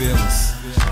vemos.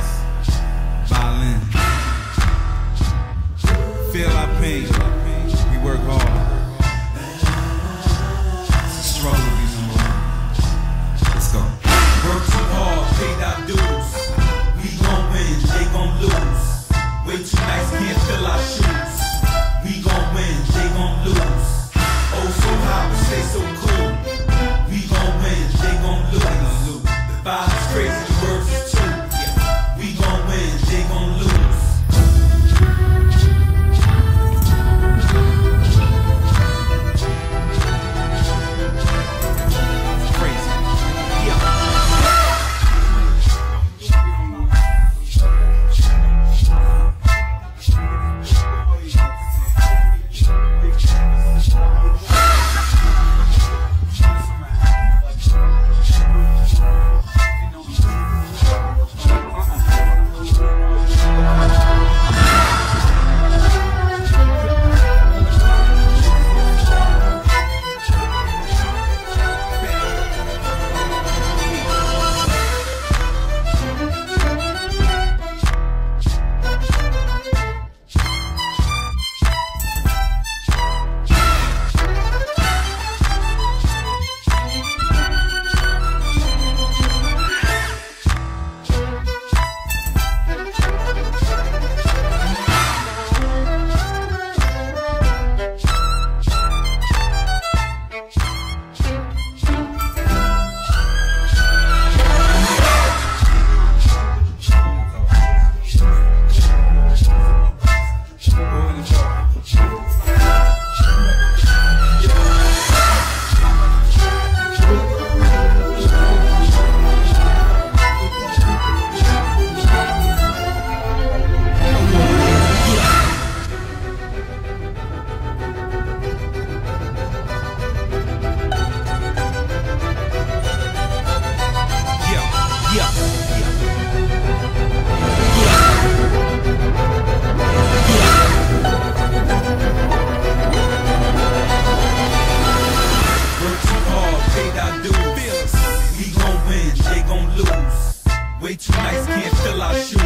Way too nice, can't fill our shoes.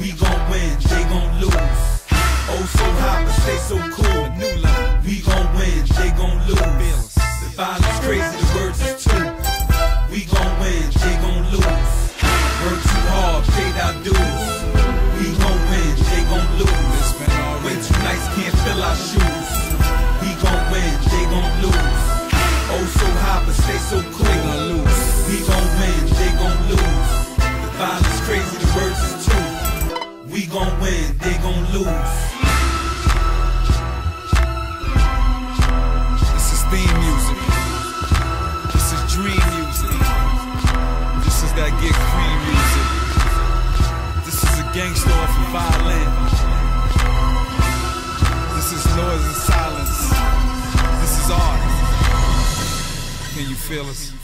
We gon' win, they gon' lose. Oh, so hot, but stay so cool. gon' win, they gon' lose. This is theme music. This is dream music. This is that get cream music. This is a gangster off a violin. This is noise and silence. This is art. Can you feel us?